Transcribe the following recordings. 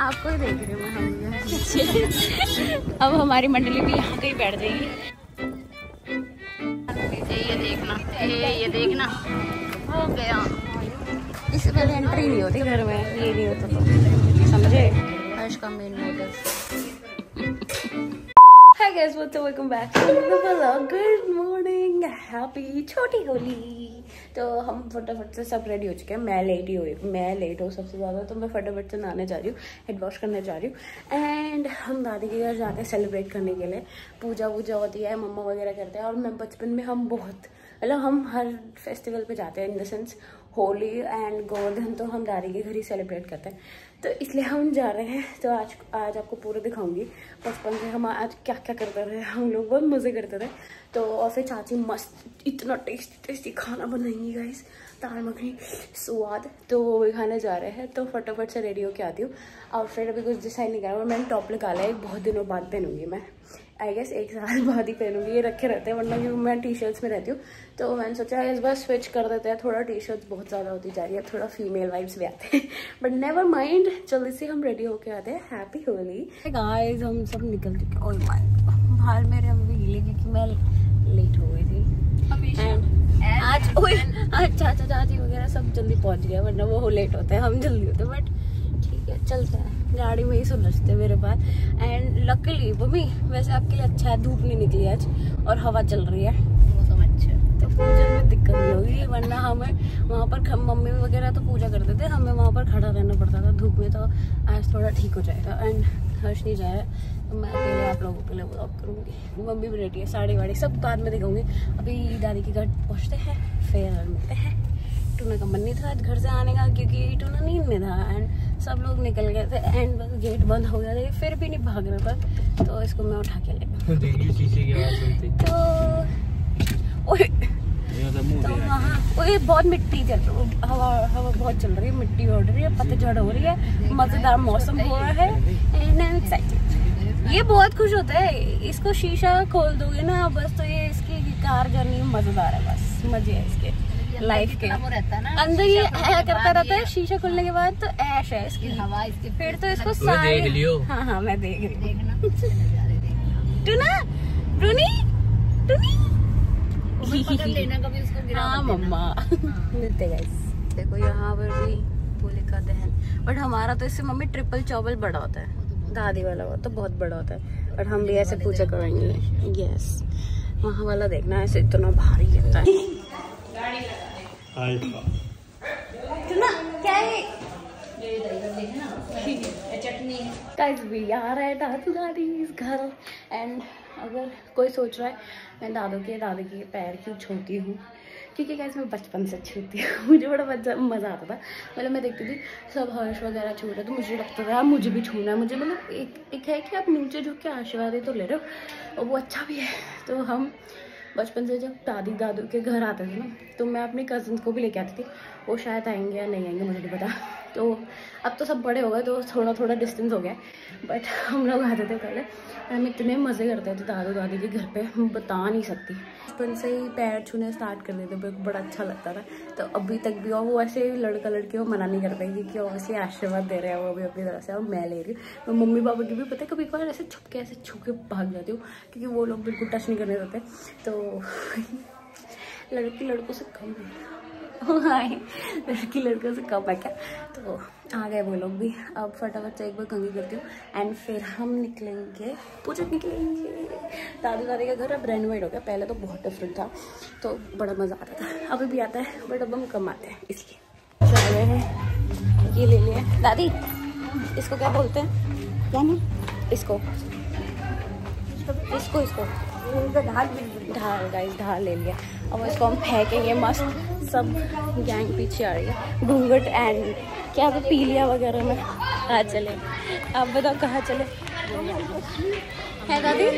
आपको ही देख रहे हूँ हम अब हमारी मंडली भी यहाँ कहीं बैठ जाएगी। ये देखना ये ये देखना। हो गया। इससे पहले एंट्री नहीं होती घर में ये नहीं होता तो। समझे? हर्ष का main motive Hi guys, what's up? Welcome back to the vlog. Good morning, happy छोटी होली। तो हम फटाफट से सब रेडी हो चुके हैं। मैं लेट ही हुई, मैं लेट हूँ सबसे ज़्यादा तो मैं फटाफट से नहाने जा रही हूँ हेड वॉश करने जा रही हूँ। एंड हम दादी के घर जाते हैं सेलिब्रेट करने के लिए। पूजा वूजा होती है, मम्मा वगैरह करते हैं। और मैं बचपन में हम बहुत मतलब हम हर फेस्टिवल पे जाते हैं in the sense Holi and Govardhan तो हम दादी के घर ही सेलिब्रेट करते हैं। तो इसलिए हम जा रहे हैं। तो आज आज आपको पूरा दिखाऊँगी। बचपन से हम आज क्या क्या करते रहे, हम लोग बहुत मज़े करते थे। तो और फिर चाची मस्त, इतना टेस्टी टेस्टी खाना बनाएँगी गाइस दाल, मखनी, स्वाद। तो वो भी खाने जा रहे हैं। तो फटाफट से रेडी होके आती हूँ। फिर अभी कुछ डिसाइड नहीं करा मैंने टॉप लगा निकाला है। बहुत दिनों बाद पहनूँगी मैं। आई गेस एक साल बाद ही पहनूँगी ये रखे रहते हैं वरना क्योंकि मैं टी शर्ट्स में रहती हूँ। तो मैंने सोचा इस बार स्विच कर देते हैं थोड़ा टी शर्ट्स बहुत ज़्यादा होती जा रही है थोड़ा फीमेल वाइब्स भी आते हैं। बट नेवर माइंड जल्दी से हम रेडी होके आते हैं हैप्पी होली। गाइस हम सब निकल चुके ओह माय बाहर मेरे हम भी हिले क्योंकि मैं लेट हो गई थी। एंड आज ओए आज चाचा चाची वगैरह सब जल्दी पहुँच गए वरना वो लेट होते हैं हम जल्दी होते हैं। बट ठीक है चलता है। गाड़ी में ही सुलझते मेरे पास। एंड लकली मम्मी वैसे आपके लिए अच्छा है धूप नहीं निकली आज और हवा चल रही है। मौसम अच्छा तो पूजा में दिक्कत नहीं होगी वरना हमें वहाँ पर मम्मी वगैरह तो पूजा करते थे हमें वहाँ पर खड़ा रहना पड़ता था धूप में तो आज थोड़ा ठीक हो जाएगा। एंड हर्ष नहीं जाए तो मैं अकेले आप लोगों के लिए ब्लॉग करूँगी। मम्मी भी रेडी है साड़ी वाड़ी सब कार में दिखाऊँगी। अभी दादी के घर पहुँचते हैं फिर मिलते हैं। टूना का मन नहीं था घर से आने का क्योंकि टूना नींद में था। एंड सब लोग निकल गए थे एंड बस गेट बंद हो गया था फिर भी नहीं भाग रहे था तो इसको मैं उठा के ले तो ओए तो वहाँ ओए बहुत मिट्टी चल रही हवा हवा बहुत चल रही है मिट्टी उड़ रही है पतझड़ हो रही है मज़ेदार मौसम हो रहा है एंड आई एम एक्साइटेड ये बहुत खुश होता है इसको शीशा खोल दोगे ना बस तो ये इसकी कार जर्नी मज़ेदार है बस मज़े है इसके। लाइफ के। अंदर ये है करता रहता है शीशा खुलने के बाद तो ऐश है इसकी। हवा इसकी फिर तो इसको सारे देख लियो। हाँ हाँ मैं देख रही हूँ। टूना टूनी टूनी हाँ मम्मा। मिलते गाइस देखो यहाँ पर भी होलिका दहन। बट हमारा तो इससे मम्मी ट्रिपल चौबल बड़ा होता है। दादी वाला वो तो बहुत बड़ा होता है। और हम भी ऐसे पूजा करेंगे। यस वहाँ वाला देखना ऐसे इतना भारी लगता है। गाइस वी आ रहा है दादू दादी इस घर एंड अगर कोई सोच रहा है मैं दादू के दादी के पैर क्यों छूती हूँ। क्योंकि कैसे मैं बचपन से छूती हूँ। मुझे बड़ा मज़ा आता था। मतलब मैं देखती थी सब हर्ष वगैरह छू रहे तो मुझे लगता था मुझे भी छूना है। मुझे मतलब एक एक है कि आप नीचे झुक के आशीर्वाद तो ले रहे हो। और वो अच्छा भी है। तो हम बचपन से जब दादी दादू के घर आते थे ना तो मैं अपने कज़न को भी लेके आती थी, वो शायद आएँगे या नहीं आएँगे, मुझे नहीं पता। तो अब तो सब बड़े हो गए तो थोड़ा थोड़ा डिस्टेंस हो गया। बट हम लोग आते थे पहले। हम इतने मज़े करते थे दादू दादी के घर पे, हम बता नहीं सकती। बचपन से ही पैर छूने स्टार्ट कर देते थे बड़ा अच्छा लगता था। तो अभी तक भी और वो ऐसे लड़का लड़की वो मना नहीं कर पाएगी क्योंकि ऑब्वियसली आशीर्वाद दे रहे हैं वो अभी अपनी तरह से, और मैं ले रही हूँ। तो मम्मी पापा की भी पता है, कभी कभार ऐसे छुप के, ऐसे छुप के भाग जाती हूँ, क्योंकि वो लोग बिल्कुल टच नहीं करने देते। तो लड़की लड़कों से कम लड़की लड़कों से कब है क्या तो आ गए वो लोग भी। अब फटाफट से एक बार कंगी करती हूँ। एंड फिर हम निकलेंगे। पूजा निकलेंगे। दादी दादी का घर अब रेनोवेट हो गया। पहले तो बहुत डिफरेंट था। तो बड़ा मज़ा आता था। अभी भी आता है बट अब हम कम आते हैं इसलिए। रहे हैं। ये ले लिया दादी इसको क्या बोलते हैं? क्या नहीं इसको। इसको इसको। ढाल गाइस ढाल ले लिया। अब इसको हम फेंकेंगे मस्त। सब गैंग पीछे आ रही है। घूंघट एंड क्या वो पीलिया वगैरह में। कहाँ चले। आप बताओ कहाँ चले? है दादी?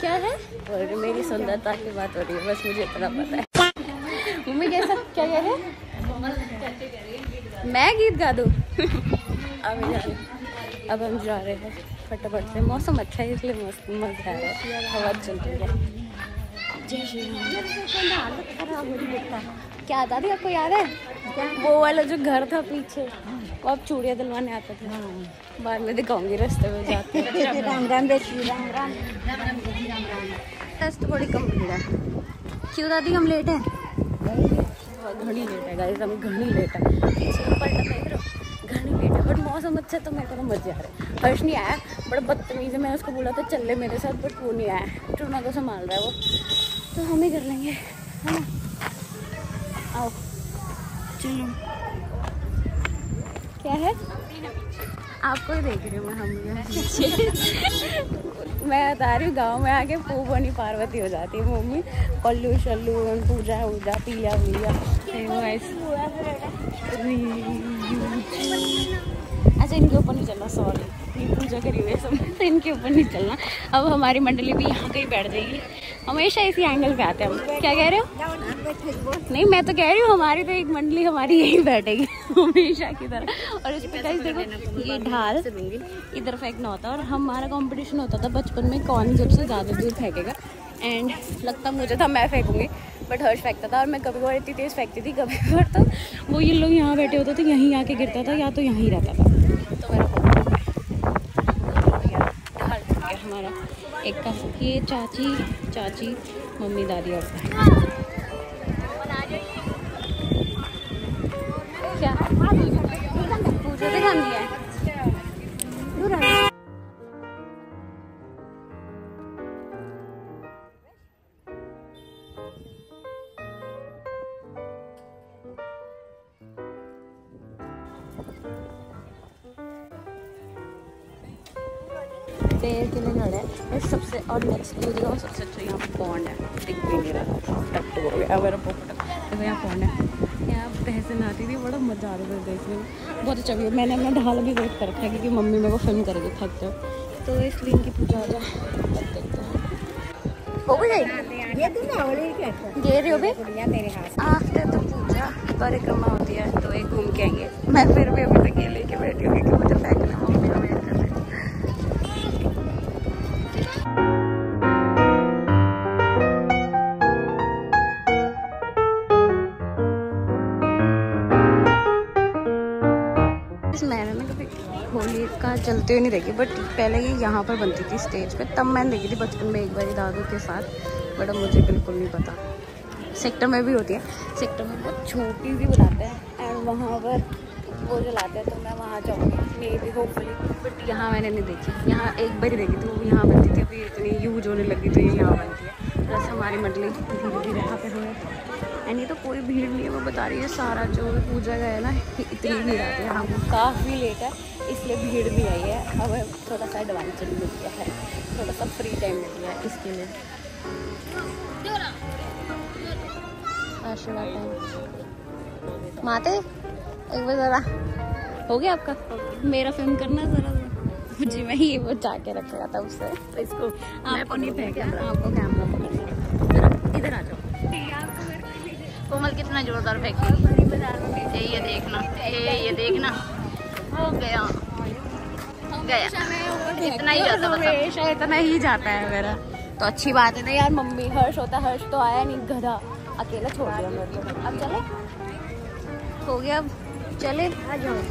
क्या है? और मेरी सुंदरता की बात हो रही है। बस मुझे इतना पता है। मम्मी, कैसा क्या कह रहे मैं गीत गा दूँ। अब अब हम जा रहे हैं फटाफट से। मौसम अच्छा है इसलिए मस्त मज़ा आ रहा है। हवा चल रही है। हो क्या दादी आपको याद है? वो वाला जो घर था पीछे वो आप चूड़िया दिलवाने आते थे। बाद में दिखाऊँगी रास्ते में जाते राम राम बेटी राम राम टेस्ट थोड़ी कम भीड़ है क्यों दादी हम लेट हैं? घनी लेट है गाइस हम घनी लेट है। बट मौसम अच्छा तो मेरे को तो मज़े आ रहे हर्ष नहीं आया, बड़ा बदतमीज है, मैंने उसको बोला था, चल ले मेरे साथ बट वो नहीं आया। टूना को संभाल रहा है वो। तो हम ही कर लेंगे, है ना? आओ। चलो। क्या है? आपको ही देख रही हूँ, मैं हम मैं बता रही हूँ, गाँव में आके पूबनी पार्वती हो जाती है मम्मी। पल्लू शल्लू, पूजा, वूजा पीला वीला अच्छा इनके ऊपर नहीं चलना सॉरी ये पूजा करी हुई है सब। तो इनके ऊपर नहीं चलना। अब हमारी मंडली भी यहाँ कहीं बैठ जाएगी। हमेशा इसी एंगल पे आते हैं हम। क्या कह रहे हो? नहीं, मैं तो कह रही हूँ, हमारी तो एक मंडली हमारी यही बैठेगी। हमेशा की तरह। और इस पे देखो, ये ढाल इधर फेंकना होता है। और हमारा कॉम्पिटिशन होता था, बचपन में कौन सबसे ज़्यादा दूर फेंकेगा। एंड लगता मुझे था मैं फेंकूँगी बट हर्ष फेंकता था। और मैं कभी कभार इतनी तेज़ फेंकती थी कभी कभार तो वो ये लोग यहाँ बैठे होते थे, यहीं आके गिरता था, या तो यहीं रहता था। गया हमारा एक का ये चाची चाची मम्मी दादी और दिखानी है पेड़ के लिए खड़े हैं। और सबसे और नेक्स्ट सबसे अच्छा यहाँ पॉन्ड है? दिख भी नहीं रहा। टट्टू हो गया। मेरा पोपट तो यहाँ पॉन्ड है। यहाँ आती थी बड़ा मज़ा आ रहा था देखने में। बहुत अच्छा मैंने अपना ढाल भी वेट कर रखा है क्योंकि मम्मी मेरे को फ़िल्म करेगी थक तो इसलिए इनकी पूजा हो जाए हाथ आफ्टर द पूजा। परिक्रमा होती है। तो एक घूम के आएँगे। मैं फिर भी अभी तक ये लेके बैठी हूँ। चलते हुए नहीं देखी बट पहले ये यहाँ पर बनती थी स्टेज पे, तब मैंने देखी थी बचपन में एक बार दादू के साथ बट अब मुझे बिल्कुल नहीं पता। सेक्टर में भी होती है सेक्टर में बहुत छोटी भी बुलाते हैं एंड वहाँ पर वो जलाते हैं तो मैं वहाँ जाऊँगी मे बी होपफुली बट यहाँ मैंने नहीं देखी। यहाँ एक बार ही देखी थी, वो यहाँ बनती थी, अभी इतनी यूज़ होने लगी तो ये यहाँ बनती है। प्लस हमारी मंडली धीरे धीरे यहाँ पे हुए एंड ये तो कोई भीड़ नहीं है वो बता रही है सारा जो पूजा का है ना इतनी भीड़ आती है। हाँ। काफ़ी लेट है इसलिए भीड़ भी आई है। अब थोड़ा सा एडवांचर मिल गया है थोड़ा सा फ्री टाइम मिल गया है इसके लिए। आशीर्वाद माते एक बार ज़रा। हो गया आपका? मेरा फ़िल्म करना ज़रा जी मैं ही वो जाके रख था उससे तो इसको आपको नहीं फेंका आपको कैमरा पकड़ना इधर आ जाओ। कोमल कितना जोरदार फेंकी। ये ये देखना ये ये देखना। हो गया। गया। इतना ही जाता हमेशा इतना ही जाता है मेरा। तो अच्छी बात है ना यार मम्मी हर्ष होता हर्ष तो आया नहीं गधा। अकेला छोड़ दिया मेरे को। अब चले? हो गया अब। चले?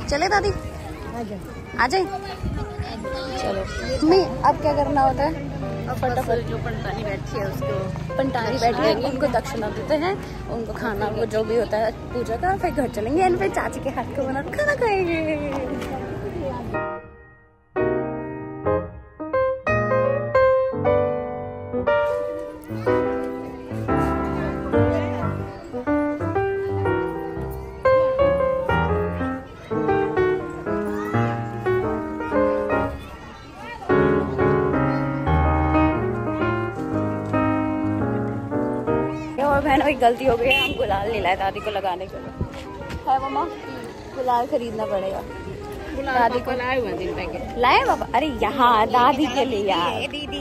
चले दादी? आ जाए चलो। मम्मी अब क्या करना होता है? अब फटाफट। जो पंटानी बैठी है उसको पंटानी बैठी है उनको दक्षिणा देते हैं उनको खाना वो जो भी होता है पूजा का फिर घर चलेंगे एंड फिर चाची के हाथ को बना खाना खाएँगे। गलती हो गई है हम गुलाल ले लाए दादी को लगाने के लिए। है मम्मा? गुलाल खरीदना पड़ेगा। दादी को। लाए दिन पैकेट लाए बाबा अरे यहाँ दादी के लिए यार। दीदी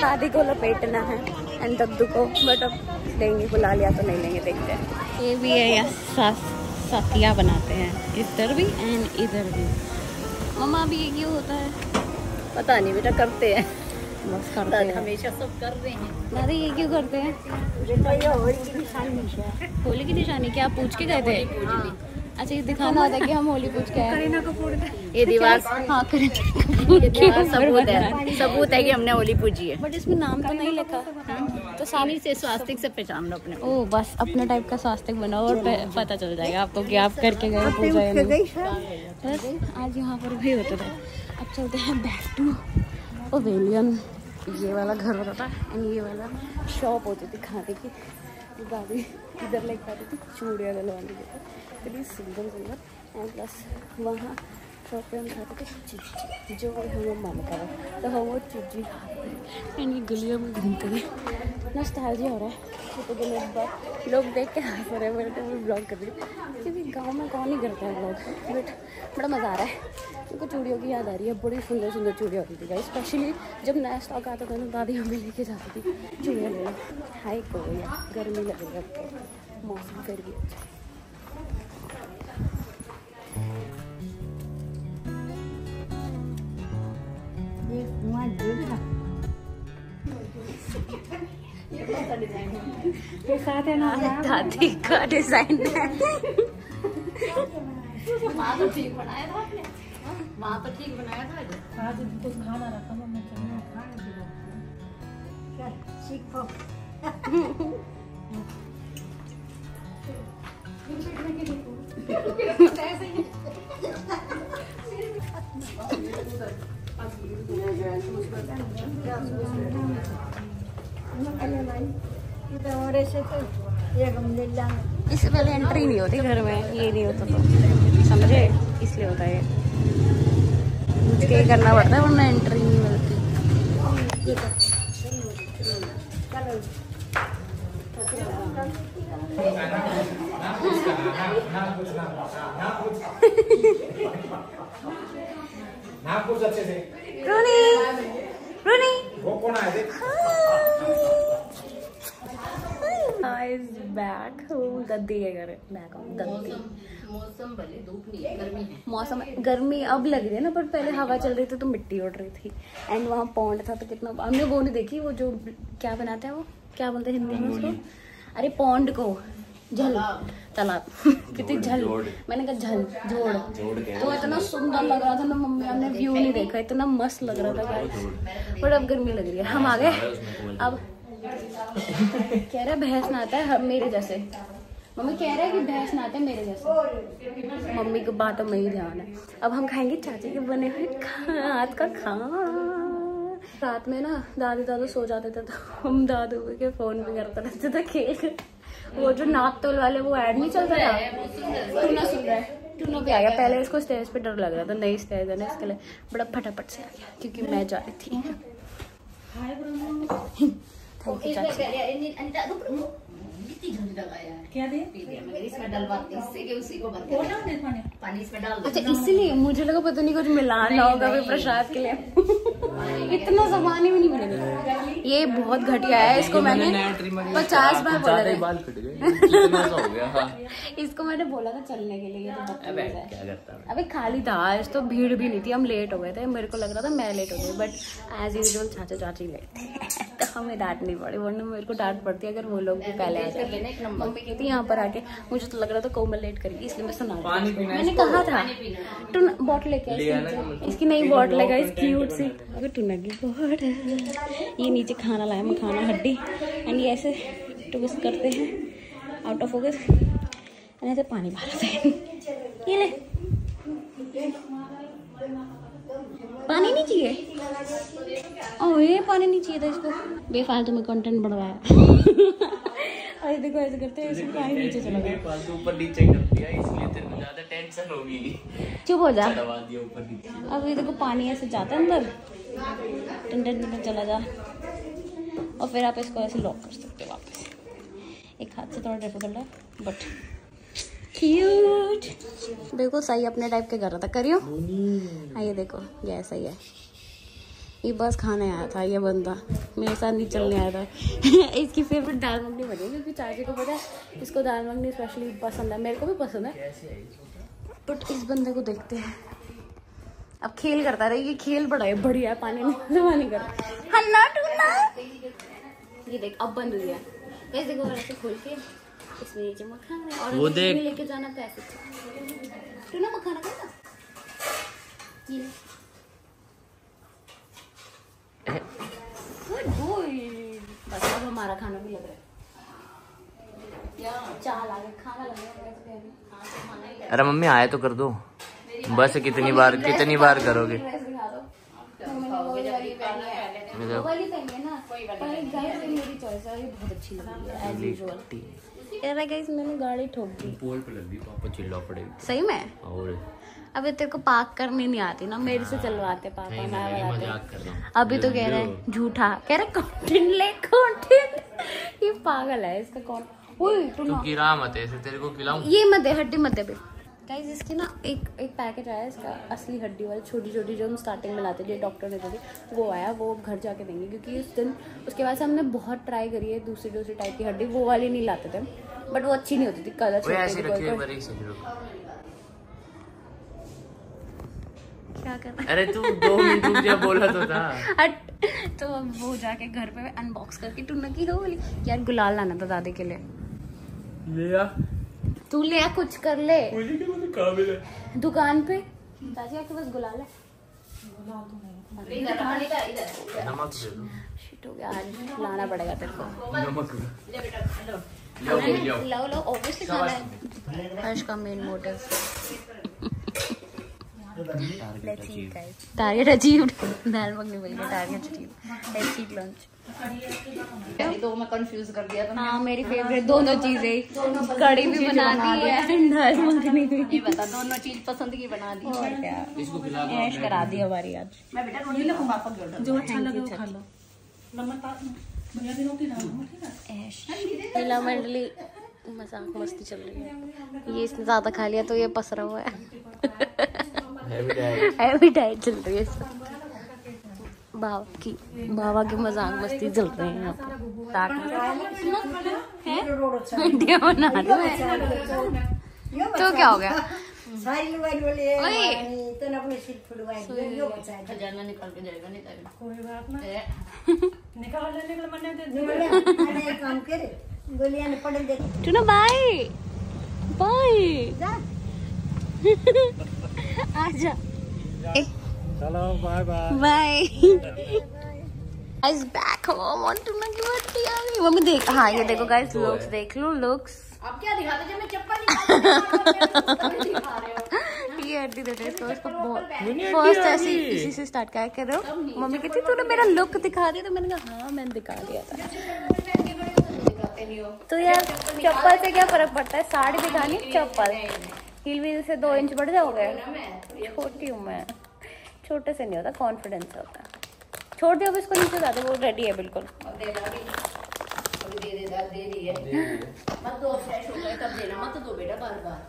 दादी। को लपेटना है एंड दद्दू को बट अब देंगे गुलाल या तो नहीं लेंगे देखते हैं। ये भी है या साथिया बनाते हैं। इधर भी एंड इधर भी। मम्मा अभी ये क्यों होता है? पता नहीं बेटा करते हैं। बस करते हैं हमेशा सब कर रहे हैं दादी ये क्यों करते हैं होली की निशानी होली की निशानी क्या पूछ के गए थे अच्छा ये दिखाना होता है कि हम होली पूछ के आए ये दीवार हाँ दीवार सबूत है सबूत है कि हमने होली पूजी है बट इसमें नाम तो नहीं लिखा तो सामने से स्वास्तिक से पहचान लो अपने ओ बस अपने टाइप का स्वास्थ्य बनाओ और पता चल जाएगा आपको कि आप करके गए पूजा बस आज यहाँ पर भी होते थे अब चलते हैं बैक टू ओवेलियन ये वाला घर होता था एंड ये वाला शॉप होती थी खाने की। दादी इधर लेकर आती थी, चूड़ियाँ डलवाने के इतनी सुंदर सुंदर एंड प्लस वहाँ शॉप पे हम खाते थे जो हमें मन करा तो हम वो चिज्जी खाते थे एंड गलियों में घूमते थे नॉस्टैल्जिया हो रहा है के लोग लोग देख के हंस रहे हैं मेरे भी ब्लॉग कर रही हूँ क्योंकि गाँव में कौन ही करता है ब्लॉग बट बड़ा मज़ा आ रहा है मेरे को चूड़ियों की याद आ रही है बड़ी सुंदर सुंदर चूड़ियाँ होती थी स्पेशली जब नया स्टॉक आता था ना दादी हमें लेके जाती थी चूड़ियाँ ले लो हाई को गर्मी लग रही है तो मौसम गर्मी अच्छा ये साथ है ना दादी का डिज़ाइन है। तो ठीक बनाया था आपने? वहाँ तो ठीक बनाया था आज? तो खाना रखा मम्मी चलो खाने सीखो ऐसे तो इससे पहले एंट्री नहीं होती घर में ये नहीं होता तो। समझे? इसलिए होता है मुझे ये करना पड़ता है वरना एंट्री नहीं मिलती। नाम कुछ अच्छे से। रोनी रोनी। वो कौन आए थे गाइस बैक गद्दी के घर। बैक हूँ गद्दी मौसम भले धूप नहीं है गर्मी है। मौसम गर्मी अब लग रही है ना पर पहले हवा चल रही थी तो मिट्टी उड़ रही थी। एंड वहाँ पौंड था तो कितना हमने वो नहीं देखी वो जो क्या बनाते हैं वो? क्या बोलते हैं हिंदी में उसको? अरे पौंड को झल। तालाब। कितनी झल। मैंने कहा झल जोड़। तो इतना सुंदर लग रहा था ना मम्मी हमने व्यू नहीं देखा इतना मस्त लग रहा था बट अब गर्मी लग रही है। हम आ गए। अब कह रहा भैंस नहाता है मेरे जैसे। मम्मी कह रहे हैं कि भैंस नहाते हैं, मेरे जैसे। मम्मी की बातों में ही ध्यान है। अब हम खाएँगे चाची के बने हुए हाथ का खाना रात में ना दादी दादू सो जाते थे तो हम दादू के फ़ोन पे करते रहते थे खेल। वो जो नाप तोल वाले, वो ऐड नहीं चलता था? टूना सुन रहा है। टूना भी आ गया। पहले इसको स्टेज पे डर लग रहा था, नई स्टेज है ना, इसके लिए बड़ा फटाफट से आ गया, क्योंकि मैं जा रही थी। थैंक यू चाची क्या दे इसमें डलवाते इससे कि उसी को बनते पानी इसमें डाल दो अच्छा इसीलिए मुझे लगा पता नहीं कुछ मिलाना होगा भी प्रसाद के लिए इतना सामान ही नहीं मिलेगा ये बहुत घटिया है इसको मैंने पचास बार बोला था हो गया इसको मैंने बोला था चलने के लिए तो बदतमीज अबे क्या करता अबे खाली था आज तो भीड़ भी नहीं थी हम लेट हो गए थे मेरे को लग रहा था मैं लेट हो गई बट एज यूजल चाचा चाची लेट थे। तो हमें डांट नहीं पड़ी वरना मेरे को डांट पड़ती अगर वो लोग भी पहले आ जाते मम्मी कहती यहाँ पर आके। मुझे तो लग रहा था कोमल लेट करेगी इसलिए मैं सुना मैंने कहा था टूना बॉटल लेके आई इसके नई बॉटल है गाइस क्यूट सी। अगर टूना की बॉटल ये नीचे खाना लाया मखाना हड्डी। एंड ये ऐसे ट्विस्ट करते हैं। आउट ऑफ़ फोकस एंड ऐसे पानी मारते हैं। ये ले। पानी नहीं चाहिए। ओ ये पानी नहीं चाहिए था इसको। बेफालतू में कंटेंट बढ़वाया। अरे देखो ऐसे करते हैं इसमें पानी नीचे चला गया। फालतू ऊपर नीचे कर दिया इसलिए तेरे को ज़्यादा टेंशन होगी। चुप हो जा। चढ़वा दिया ऊपर नीचे। अब ये देखो पानी ऐसे जाता है अंदर। टंडन टंडन चला जा। और फिर आप इसको ऐसे लॉक कर सकते हो वापस। एक हाथ से थोड़ा डिफ़िकल्ट है बट क्यूट बिल्कुल सही अपने टाइप के कर रहा था करियो। हाँ ये देखो ये सही है। ये बस खाने आया था ये बंदा। मेरे साथ नहीं चलने आया था। इसकी फेवरेट दाल मखनी बनी क्योंकि चाची को पता है इसको दाल मखनी स्पेशली पसंद है। मेरे को भी पसंद है। बट इस बंदे को देखते हैं। अब खेल करता रहे ये खेल बड़ा है बढ़िया है पानी नहीं कर हन्ना टूना ये देख अब बंद हुई है। वैसे देखो ऐसे खोल के इसमें नीचे मखाना है। और वो देख। लेके जाना तो ऐसे टूना मखाना खाना ये बस अब हमारा खाना भी लग रहा है। अरे मम्मी आए तो कर दो। बस कितनी बार कितनी बार करोगे? वो वाली पहनी है पहनी है ना पर गाइस ये मेरी चॉइस है ये बहुत अच्छी लग। रही है। एज यूजुअल यार गाइस मैंने गाड़ी ठोक दी। पोल पे लग गई पापा चिल्ला पड़ेगी सही में? और? अबे तेरे को पार्क करनी नहीं आती ना मेरे से चलवाते पापा मैं बताते मज़ाक कर रहा अभी तो कह रहे हैं झूठा। कह रहे कंटेंट ले कंटेंट ये पागल है इसका कौन? ओए तू तू गिरा मत ऐसे तेरे को खिलाऊं। ये मत दे हड्डी मत दे बे। गाइस इसकी ना एक एक पैकेट आया इसका असली हड्डी वाली छोटी छोटी जो हम स्टार्टिंग में लाते थे डॉक्टर ने दी वो आया वो घर जाके देंगे क्योंकि उस दिन उसके बाद से हमने बहुत ट्राई करी है दूसरी दूसरी टाइप की हड्डी वो वाली नहीं लाते थे बट वो अच्छी नहीं होती थी कलर क्या कर रहा अरे तू दो मिनट बोला तो था। तो अब वो जाके घर पे अनबॉक्स करके टूना की हो बोली यार गुलाल लाना था दादी के लिए। ले तू ले कुछ कर ले। मुझे क्या मुझे काबिल है? दुकान पे। दादी आपके पास गुलाल है? हो। लाना पड़ेगा तेरे को। नमक लो लो। लो लो ऑब्वियसली खाना है। हर्ष का मेन मोटिव टारगेट अचीव्ड दाल मखनी मिल गई target achieved let's eat lunch तो मैं कंफ्यूज कर दिया था हाँ मेरी फेवरेट दोनों चीज़ें। कड़ी भी बना दी है दाल मखनी भी ये बता दोनों चीज़ पसंद की बना दी। और क्या? इसको ऐश करा दी हमारी आज। मैं बेटा रोटी लगूं पापा की ऑर्डर जो अच्छा लगे वो खा लो। नमक पास बुनियादी रोटी डालो ठीक है ऐश मंडली मज़ाक मस्ती चल रही है। ये इसने ज़्यादा खा लिया तो ये पसरा हुआ है। हैवी डाइट चल रही है बाबा की बाबा की मज़ाक मस्ती चल रही है यहाँ पे। बना तो क्या हो गया? सारी लुगाई बोले ओए। तो ना अपने सिर फुलवाई यो बचाए खजाना निकल के जाएगा कोई बात ना। निकाल निकल मने दे। दे काम करे गोलियाँ पड़े दे। टूना बाय बाय जा। आजा चलो bye bye bye guys back home on की बर्थडे आ गई मम्मी देख हाँ ये देखो गाइस लुक्स देख लो लुक्स आप क्या दिखाते जब मैं चप्पल निकाल दिखा रहे हो। ये हड्डी देख रहे हो इसको बहुत फ़र्स्ट ऐसे इसी से स्टार्ट क्या कर रहे हो? मम्मी कहती तूने मेरा लुक दिखा दिया। तो मैंने कहा हाँ मैंने दिखा दिया था। दिखाते नहीं तो यार चप्पल से क्या फ़र्क पड़ता है? साड़ी दिखानी चप्पल। हील व्हील से दो इंच बढ़ जाओगे। छोटी हूँ मैं। छोटे से नहीं होता कॉन्फिडेंस से होता है। छोड़ दिया अब इसको नीचे जाते वो रेडी है बिल्कुल। दे दे दे दादी दे रही मत दो फ्रेश हो गए तब देना। मत दो बेटा बार बार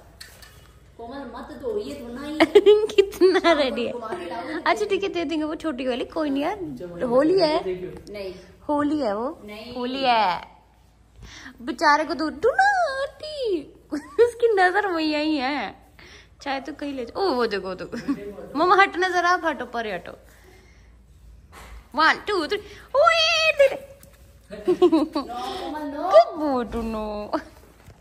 कोमल मत दो ये तो नहीं कितना रेडी है। अच्छा ठीक है दे देंगे वो छोटी वाली कोई नहीं यार। होली है। नहीं। होली है वो। होली है। बेचारे को तो उसकी नज़र वही ही है। चाहे तो कहीं ले जाओ ओ वो देखो देखो। मम्मा हटना जरा आप हटो, पर हटो। One two three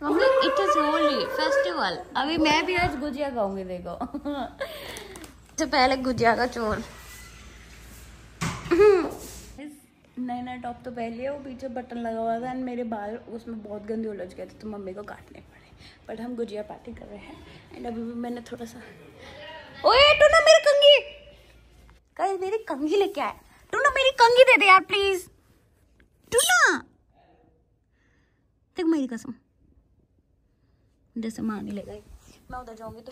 mummy it is Holi festival अभी मैं भी आज गुजिया खाऊँगी देखो। तो पहले गुजिया का चोर नया नया टॉप तो पहले लिया वो पीछे बटन लगा हुआ था एंड मेरे बाल, उसमें बहुत गंदे उलझ गए थे तो मम्मी को काटने पड़े। बट हम गुजिया पार्टी कर रहे हैं। एंड अभी भी मैंने थोड़ा सा ओए टूना मेरी कंगी कल मेरी कंगी लेके आए टूना मेरी कंगी दे दे यार प्लीज़ टूना देख मेरी कसम। जैसे मार नहीं लेगा। मैं उधर जाऊँगी तो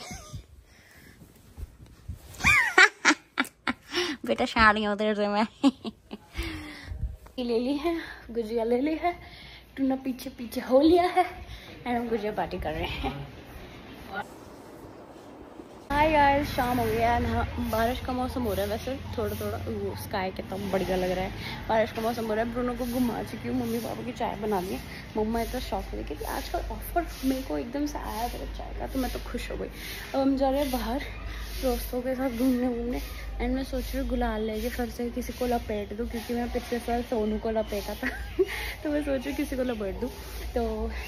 बेटा शाड़ी उधर से मैं। ले ली है, गुजिया ले ली है। टूना पीछे पीछे हो लिया है। एंड हम गुजिया पार्टी कर रहे हैं। हाय यार शाम हो गया है हाँ बारिश का मौसम हो रहा है वैसे थोड़ा थोड़ा वो स्काई कितना बढ़िया लग रहा है। बारिश का मौसम हो रहा है, ब्रोनो को घुमा चुकी हूँ, मम्मी पापा की चाय बना दी मम्मा इतना शौक हुई क्योंकि आजकल ऑफ़र मेरे को एकदम से आया तेरा चाय का तो मैं तो खुश हो गई। अब हम जा रहे हैं बाहर। दोस्तों के साथ घूमने घूमने एंड मैं सोच रही हूँ गुलाल लेके फिर से किसी को लपेट दूँ, क्योंकि मैं पिछले साल सोनू को लपेटा था। तो मैं सोच रही किसी को लपेट दूँ। तो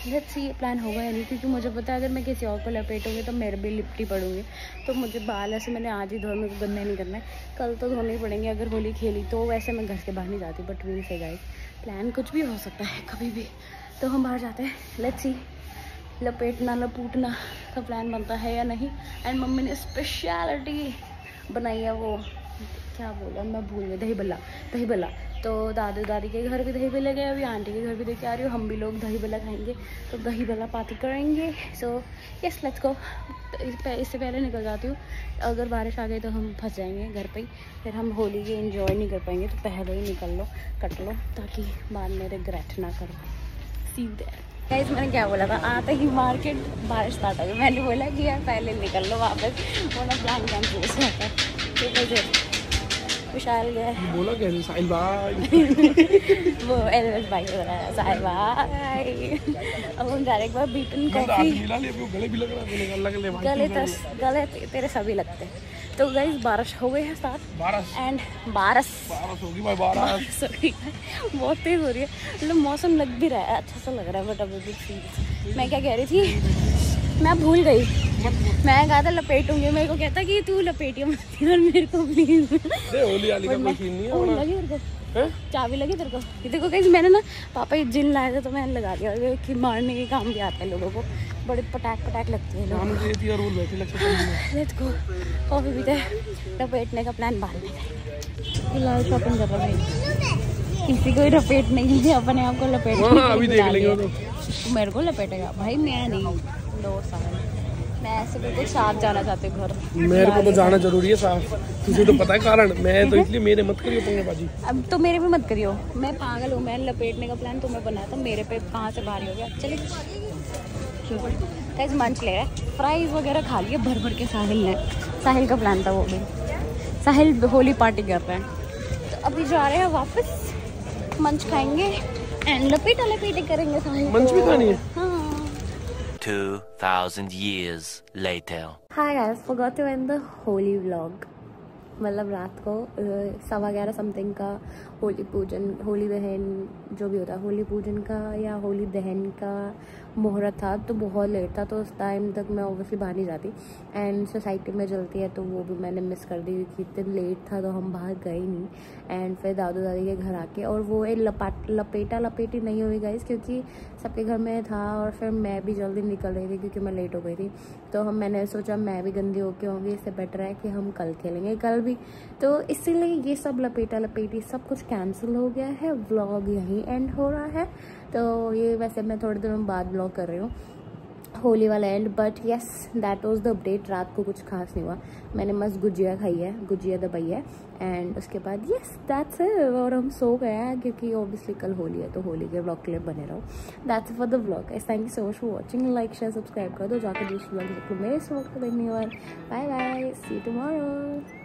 लेट्स सी प्लान होगा या नहीं, क्योंकि मुझे पता है अगर मैं किसी और को लपेटूँगी तो मेरे भी लिपटी पड़ूँगी। तो मुझे बाल ऐसे मैंने आज ही धोए, मुझे गंदे नहीं करना है। कल तो धोने ही पड़ेंगे, अगर होली खेली तो। वैसे मैं घर के बाहर नहीं जाती but we'll see guys plan कुछ भी हो सकता है कभी भी। तो हम बाहर जाते हैं। लेट्स सी लपेटना, लपूटना का प्लान बनता है या नहीं? एंड मम्मी ने स्पेशलिटी बनाई है वो। क्या बोला मैं भूल गई। दही बल्ला दही बल्ला तो दादू, दादी के घर भी दही बल्ला गए, अभी आंटी के घर भी देखे आ रही हूँ। हम भी लोग दही बल्ला खाएँगे। तो दही बल्ला पार्टी करेंगे सो यस लेट्स गो इससे पहले निकल जाती हूँ। अगर बारिश आ गई तो हम फंस जाएँगे घर पे ही। फिर हम होली के इंजॉय नहीं कर पाएँगे। तो पहले ही निकल लो, कट लो, ताकि बाद में रिग्रेट ना करो। सी दैट गाइस मैंने क्या बोला था? आते ही मार्केट बारिश स्टार्ट हो गई। मैंने बोला कि यार पहले निकल लो वापस। बोला प्लान कैंसिल हो जाता है ठीक है विशाल गया। बोला कैसे? साहिल भाई। वो एलवेस भाई हो रहा है साहिल भाई। अब हम जा रहे हैं एक बार बीटन कॉफ़ी अपने गले भी लग रहा है बोले। गले गले तेरे सभी लगते हैं। तो गाइज़ बारिश हो गई है साथ बारिश? एंड बारिश. बारिश होगी भाई बारिश. बहुत तेज हो रही है। मतलब मौसम लग भी रहा है। अच्छा सा लग रहा है बट अभी भी ठीक मैं क्या कह रही थी? मैं भूल गई। मैं कहा था लपेटूँगी। मेरे को कहता कि तू लपेटियो मत मेरे को प्लीज़ होली वाली का मशीन नहीं है हैं? चाबी लगी तेरे को? ये देखो कहीं मैंने ना पापा ये जिन लाया था तो मैंने लगा दिया। कि मारने के काम भी आता है लोगों को। बड़े पटाख पटाख लगती है है। लेट्स गो कॉफ़ी पीते हैं। लपेटने का प्लान में फ़िलहाल शॉपिंग कर रहे हैं किसी को लपेट नहीं है अपने आप को लपेट हाँ, अभी देख लेंगे। मेरे को लपेटेगा। भाई मैं नहीं। दो साल। मैं ऐसे बिल्कुल साफ़ जाना चाहती हूँ घर। मेरे को तो जाना ज़रूरी है साफ़। तुझे तो पता है कारण। मैं तो इसलिए मेरे मत करियो पंगेबाजी अब तो मेरे भी मत करियो। मैं पागल हूँ मैं लपेटने का प्लान तुम्हें बनाया था। मेरे पे कहाँ से भारी हो गया? चलिए। गाइस मंच ले रहा है। फ्राइज वगैरह खा लिए भर भर के साहिल ने। साहिल का प्लान था वो भी। साहिल होली पार्टी कर रहे हैं। तो अभी जा रहे हैं वापस। मंच खाएँगे। एंड लपेटा लपेटे करेंगे साहिल मंच भी खानी है? हाँ। 2,000 years later. Hi guys forgot to end the Holi vlog मतलब रात को अ, सवा ग्यारह समथिंग का होली पूजन, होली दहन जो भी होता है होली पूजन का या होली दहन का मुहूर्त था तो बहुत लेट था तो उस टाइम तक मैं ऑब्वियसली बाहर नहीं जाती। एंड सोसाइटी में जलती है तो वो भी मैंने मिस कर दी क्योंकि इतने लेट था तो हम बाहर गए नहीं। एंड फिर दादू दादी के घर आके, और वो एक लपाट, लपेटा, लपेटी नहीं हुई गाइस क्योंकि सबके घर में था, और फिर मैं भी जल्दी निकल रही थी, क्योंकि मैं लेट हो गई थी। तो हम, मैंने सोचा मैं भी गंदी होके होंगी, इससे बेटर है कि हम कल खेलेंगे। कल भी तो इसीलिए ये सब लपेटा, लपेटी, सब कुछ कैंसिल हो गया है व्लॉग यहीं एंड हो रहा है। तो ये वैसे मैं थोड़े दिनों बाद व्लॉग कर रही हूँ, होली वाला end but yes that was the update रात को कुछ खास नहीं हुआ। मैंने मस्त गुजिया खाई है, गुजिया दबाई है एंड उसके बाद यस दैट्स और हम सो गए हैं, क्योंकि ऑब्वियसली कल होली है तो होली के ब्लॉग के लिए बने रहो। That's for the blogs thank you so much for watching like share subscribe कर दो। जाकर दूसरे ब्लॉग मेरे इस वक्त देखने और बाय बाय सी टुमारो